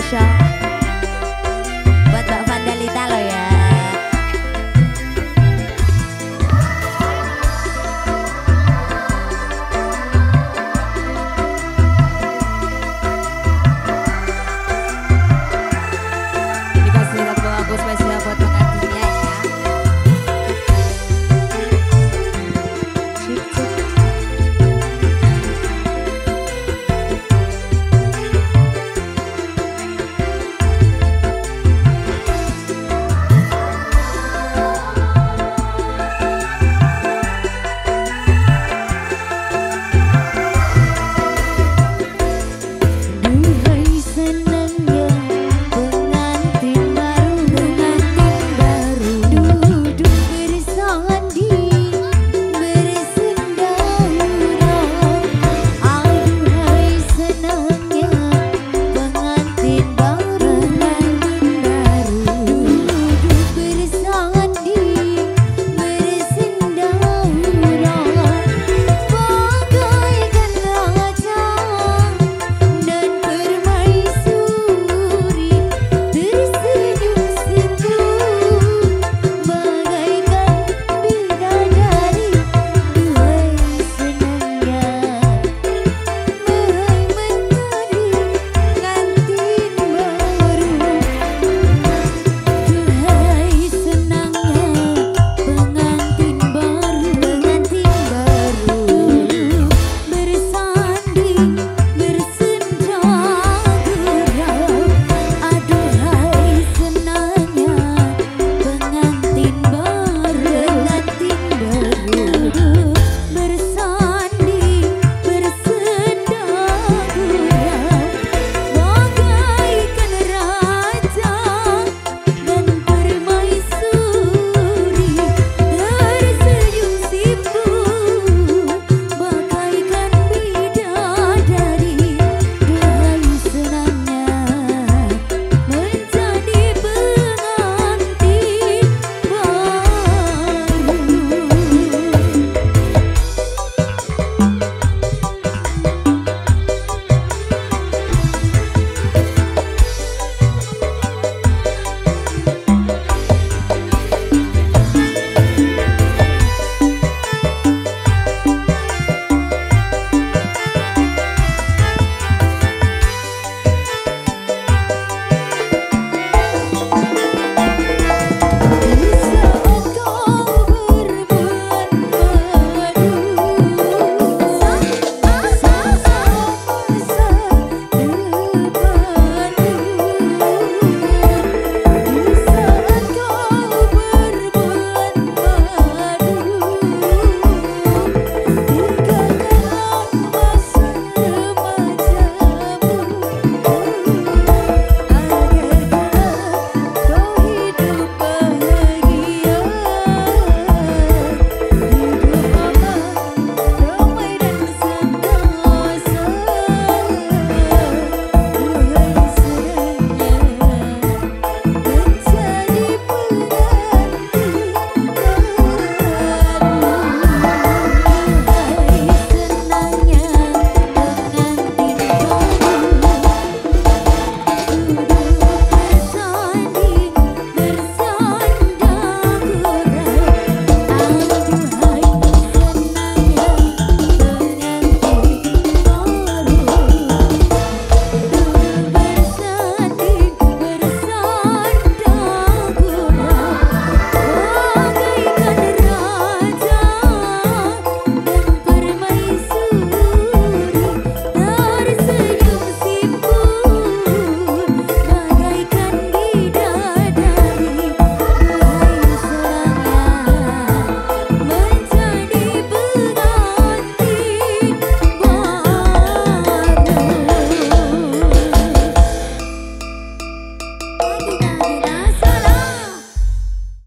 想。